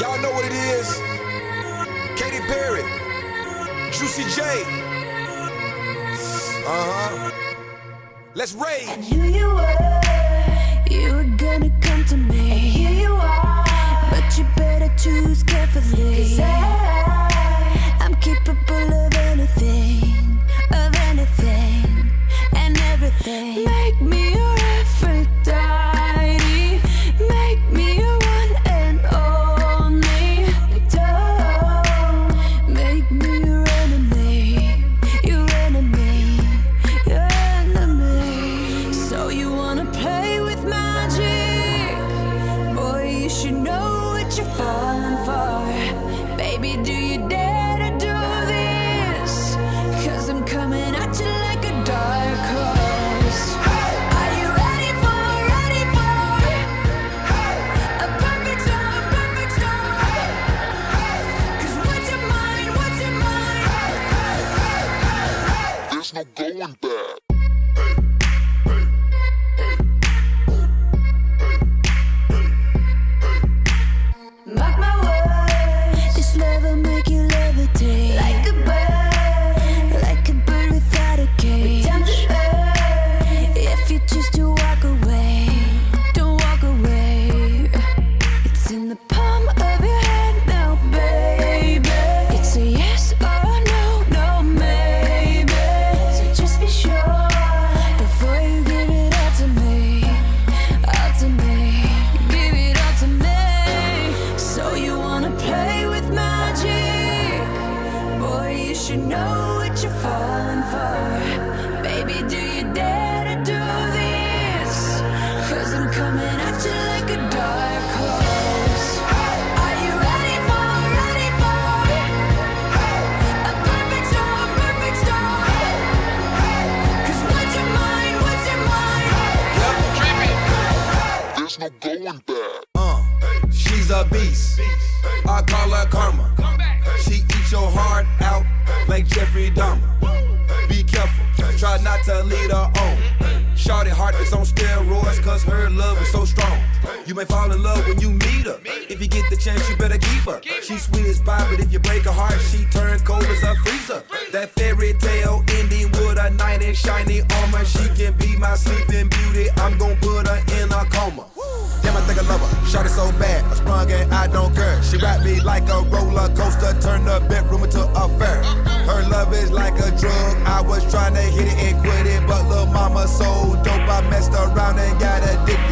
Y'all know what it is. Katy Perry, Juicy J. Uh huh. Let's rage. No going back. Should know what you're falling for. Baby, do you dare to do this? Cause I'm coming at you like a dark horse. Are you ready for, ready for a perfect storm, perfect storm? Cause what's your mind, what's your mind? There's no going back. Uh, she's a beast. I call her karma. To lead her on. Shorty heart is on steroids, cause her love is so strong. You may fall in love when you meet her. If you get the chance, you better keep her. She's sweet as pie, but if you break her heart, she turn cold as a freezer. That fairy tale ending with a knight in shiny armor. She can be my sleeping beauty. I'm gonna put her in a coma. Damn, I think I love her. Shot it so bad, I sprung and I don't care. She wrapped me like a roller coaster, turned the bedroom into a fair. Drug. I was trying to hit it and quit it, but little mama so dope. I messed around and got addicted.